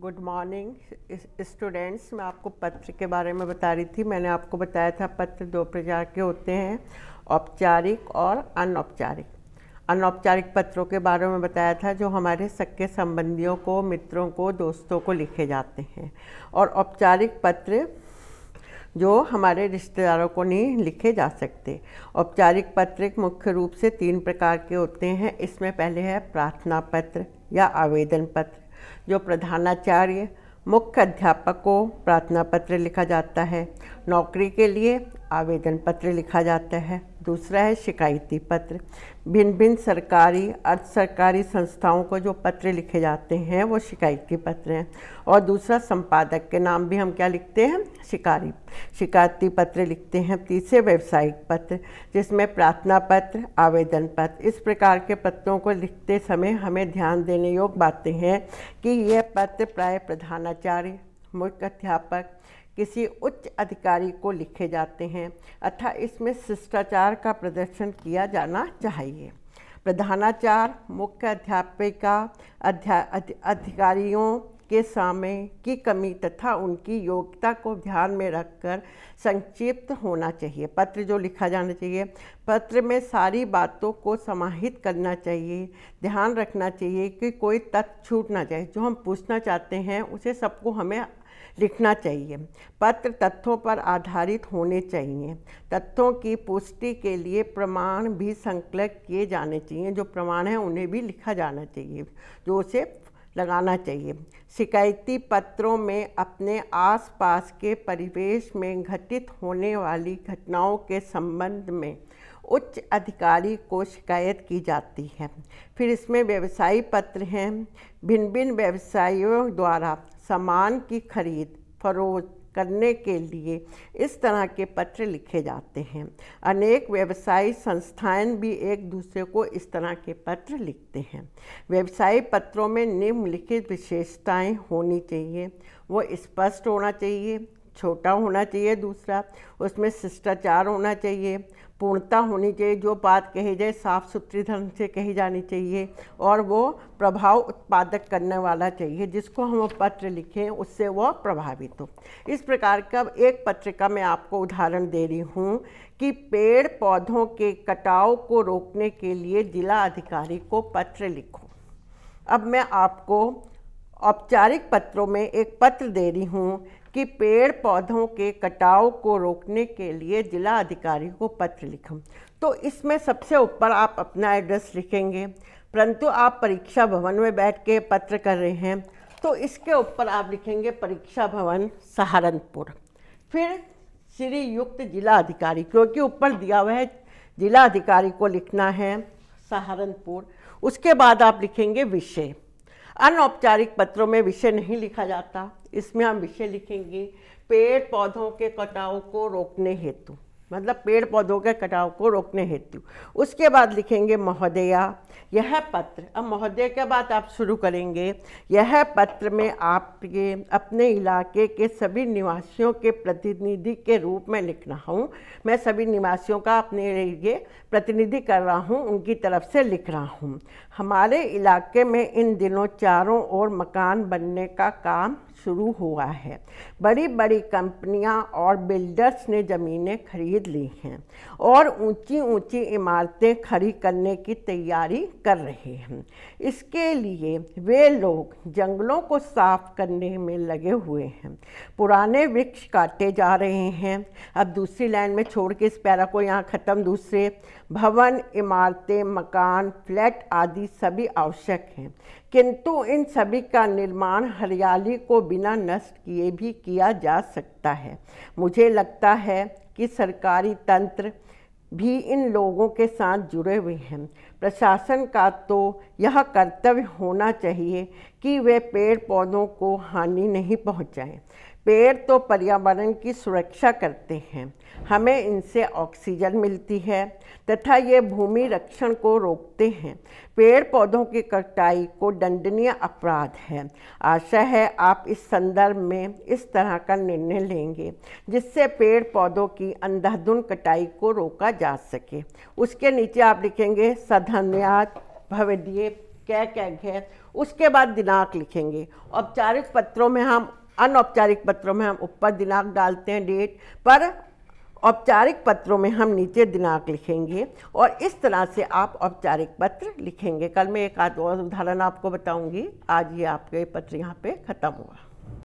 Good morning students, मैं आपको पत्र के बारे में बता रही थी। मैंने आपको बताया था पत्र दो प्रकार के होते हैं, औपचारिक और अनौपचारिक। अनौपचारिक पत्रों के बारे में बताया था, जो हमारे सक्के संबंधियों को, मित्रों को, दोस्तों को लिखे जाते हैं। और औपचारिक पत्र जो हमारे रिश्तेदारों को नहीं लिखे जा सकते। औपचारिक पत्र मुख्य रूप से तीन प्रकार के होते हैं। इसमें पहले है प्रार्थना पत्र या आवेदन पत्र। जो प्रधानाचार्य मुख्य अध्यापक को प्रार्थना पत्र लिखा जाता है। नौकरी के लिए आवेदन पत्र लिखा जाता है। दूसरा है शिकायती पत्र। भिन्न भिन्न सरकारी, अर्ध सरकारी संस्थाओं को जो पत्र लिखे जाते हैं, वो शिकायती पत्र हैं। और दूसरा संपादक के नाम भी हम क्या लिखते हैं? शिकारी। शिकायती पत्र लिखते हैं। तीसरे व्यवसायिक पत्र, जिसमें प्रार्थना पत्र, आवेदन पत्र। इस प्रकार के पत्रों को लिखते समय हमें ध्यान देने योग्य बातें हैं कि यह पत्र प्राय प्रधानाचार्य, मुख्य अध्यापक किसी उच्च अधिकारी को लिखे जाते हैं। अतः इसमें शिष्टाचार का प्रदर्शन किया जाना चाहिए। प्रधानाचार, मुख्य अध्यापिका, अध्या अधिकारियों के सामने की कमी तथा उनकी योग्यता को ध्यान में रखकर संक्षिप्त होना चाहिए। पत्र जो लिखा जाना चाहिए, पत्र में सारी बातों को समाहित करना चाहिए, ध्यान रखना चाहिए कि कोई तथ्य छूट ना जाए। जो हम पूछना चाहते हैं, उसे सबको हमें लिखना चाहिए। पत्र तथ्यों पर आधारित होने चाहिए। तथ्यों की पुष्टि के लिए प्रमाण भी संकलित किए जाने चाहिए। जो प्रमाण हैं, उन्हें भी लिखा जाना चाहिए। जो उसे लगाना चाहिए। शिकायती पत्रों में अपने आसपास के परिवेश में घटित होने वाली घटनाओं के संबंध में उच्च अधिकारी को शिकायत की जाती है। फिर इसमें व्यवसायी पत्र हैं। भिन्न भिन्न व्यवसायियों द्वारा सामान की खरीद, फरोख्त करने के लिए इस तरह के पत्र लिखे जाते हैं। अनेक व्यवसायी संस्थाएँ भी एक दूसरे को इस तरह के पत्र लिखते हैं। व्यवसायी पत्रों में निम्नलिखित विशेषताएँ होनी चाहिए। वो स्पष्ट होना चाहिए। छोटा होना चाहिए दूसरा, उसमें शिष्टाचार होना चाहिए, पूर्णता होनी चाहिए, जो बात कही जाए साफ़ सुथरी ढंग से कही जानी चाहिए, और वो प्रभाव उत्पादक करने वाला चाहिए, जिसको हम पत्र लिखें, उससे वो प्रभावित हो। इस प्रकार का एक पत्र का मैं आपको उदाहरण दे रही हूँ कि पेड़ पौधों के कटाव को रोकने के लिए जिला अधिकारी को पत्र लिखो। अब मैं आपको औपचारिक पत्रों में एक पत्र दे रही हूँ कि पेड़ पौधों के कटाव को रोकने के लिए जिला अधिकारी को पत्र लिखूं। तो इसमें सबसे ऊपर आप अपना एड्रेस लिखेंगे। परंतु आप परीक्षा भवन में बैठ के पत्र कर रहे हैं तो इसके ऊपर आप लिखेंगे परीक्षा भवन सहारनपुर। फिर श्री युक्त जिला अधिकारी, क्योंकि ऊपर दिया हुआ है, जिला अधिकारी को लिखना है सहारनपुर। उसके बाद आप लिखेंगे विषय। अनौपचारिक पत्रों में विषय नहीं लिखा जाता। इसमें हम विषय लिखेंगे। पेड़ पौधों के कटाव को रोकने हेतु। मतलब पेड़ पौधों के कटाव को रोकने हेतु। उसके बाद लिखेंगे महोदया, यह पत्र। अब महोदय के बाद आप शुरू करेंगे? यह पत्र में आपके अपने इलाके के सभी निवासियों के प्रतिनिधि के रूप में लिख रहा हूँ। मैं सभी निवासियों का अपने लिए प्रतिनिधि कर रहा हूँ, उनकी तरफ़ से लिख रहा हूँ। हमारे इलाके में इन दिनों चारों ओर मकान बनने का काम शुरू हुआ है। बड़ी बड़ी कंपनियाँ और बिल्डर्स ने ज़मीनें खरीद ली हैं और ऊँची ऊँची इमारतें खड़ी करने की तैयारी कर रहे हैं। इसके लिए वे लोग जंगलों को साफ़ करने में लगे हुए हैं। पुराने वृक्ष काटे जा रहे हैं। अब दूसरी लाइन में छोड़ के इस पैरा को यहाँ ख़त्म। दूसरे, भवन, इमारतें, मकान, फ्लैट आदि सभी आवश्यक हैं। किंतु इन सभी का निर्माण हरियाली को बिना नष्ट किए भी किया जा सकता है। मुझे लगता है कि सरकारी तंत्र भी इन लोगों के साथ जुड़े हुए हैं। प्रशासन का तो यह कर्तव्य होना चाहिए कि वे पेड़ पौधों को हानि नहीं पहुंचाएँ। पेड़ तो पर्यावरण की सुरक्षा करते हैं। हमें इनसे ऑक्सीजन मिलती है तथा ये भूमि रक्षण को रोकते हैं। पेड़ पौधों की कटाई को दंडनीय अपराध है। आशा है आप इस संदर्भ में इस तरह का निर्णय लेंगे, जिससे पेड़ पौधों की अंधाधुन कटाई को रोका जा सके। उसके नीचे आप लिखेंगे सधन्यवाद भवदीय क्या क्या है? उसके बाद दिनांक लिखेंगे। औपचारिक पत्रों में हम अनौपचारिक पत्रों में हम ऊपर दिनांक डालते हैं डेट पर औपचारिक पत्रों में हम नीचे दिनांक लिखेंगे और इस तरह से आप औपचारिक पत्र लिखेंगे। कल मैं एक आध उदाहरण आपको बताऊँगी। आज ये आपके पत्र यहाँ पे ख़त्म हुआ।